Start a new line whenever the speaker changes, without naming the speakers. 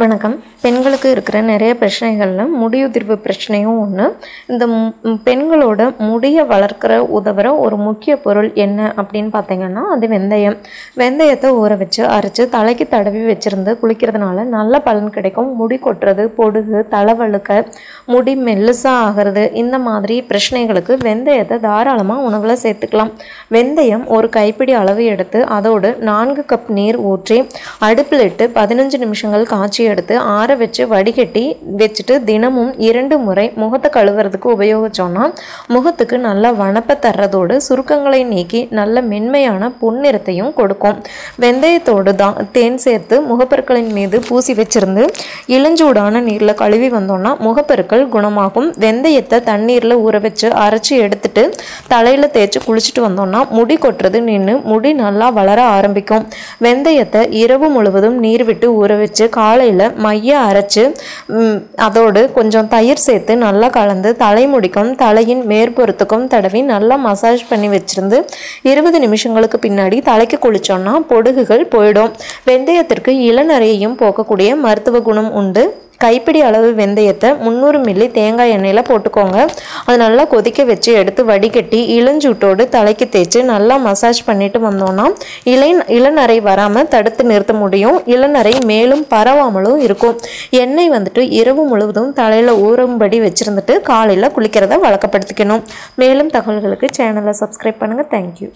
வணக்கம். பெண்களுக்கு இருக்கிற நிறைய பிரச்சனைகளில் முடியுதிர்வு பிரச்சனையும் ஒன்று இந்த பெண்களோட முடியை வளர்க்குற உதவுற ஒரு முக்கிய பொருள் என்ன அப்படின்னு பார்த்தீங்கன்னா அது வெந்தயம். வெந்தயத்தை ஊற வச்சு அரைச்சி தலைக்கு தடவி வச்சுருந்து குளிக்கிறதுனால நல்ல பலன் கிடைக்கும். முடி கொட்டுறது பொடுகு தலைவழுக்க முடி மெல்லுசாக ஆகிறது இந்த மாதிரி பிரச்சனைகளுக்கு வெந்தயத்தை தாராளமாக உணவில் சேர்த்துக்கலாம். வெந்தயம் ஒரு கைப்பிடி அளவு எடுத்து அதோடு நான்கு கப் நீர் ஊற்றி அடுப்பில் இட்டு பதினஞ்சு நிமிஷங்கள் காய்ச்சி எடுத்து ஆற வச்சு வடிகட்டி வச்சுட்டு தினமும் இரண்டு முறை முகத்தை கழுவுறதுக்கு உபயோகிச்சோன்னா முகத்துக்கு நல்ல வனப்பை தர்றதோடு சுருக்கங்களை நீக்கி நல்ல மென்மையான பொன்னிறத்தையும் கொடுக்கும். வெந்தயத்தோடு தான் தேன் சேர்த்து முகப்பருக்களின் மீது பூசி வச்சிருந்து இளஞ்சூடான நீரில் கழுவி வந்தோம்னா முகப்பருக்கள் குணமாகும். வெந்தயத்தை தண்ணீரில் ஊற வச்சு அரைச்சி எடுத்துட்டு தலையில் தேய்ச்சி குளிச்சுட்டு வந்தோம்னா முடி கொட்டுறது நின்று முடி நல்லா வளர ஆரம்பிக்கும். வெந்தயத்தை இரவு முழுவதும் நீர் விட்டு ஊற வச்சு காலையில் மைய அரைச்சு அதோடு கொஞ்சம் தயிர் சேர்த்து நல்லா கலந்து தலைமுடிக்கும் தலையின் மேற்புறத்துக்கும் தடவி நல்லா மசாஜ் பண்ணி வச்சிருந்து இருபது நிமிஷங்களுக்கு பின்னாடி தலைக்கு குளித்தோன்னா பொடுகுகள் போயிடும். வெந்தயத்திற்கு இளநரையையும் போக்கக்கூடிய மருத்துவ குணம் உண்டு. கைப்பிடி அளவு வெந்தயத்தை முந்நூறு மில்லி தேங்காய் எண்ணெயில் போட்டுக்கோங்க. அது நல்லா கொதிக்க வச்சு எடுத்து வடிகட்டி இளஞ்சூட்டோடு தலைக்கு தேய்ச்சி நல்லா மசாஜ் பண்ணிட்டு வந்தோம்னா இளை இளநரை வராமல் தடுத்து நிறுத்த முடியும். இளநரை மேலும் பரவாமலும் இருக்கும். எண்ணெய் வந்துட்டு இரவு முழுவதும் தலையில் ஊறும்படி வச்சுருந்துட்டு காலையில் குளிக்கிறத வழக்கப்படுத்திக்கணும். மேலும் தகவல்களுக்கு சேனலை சப்ஸ்கிரைப் பண்ணுங்கள் தேங்க்யூ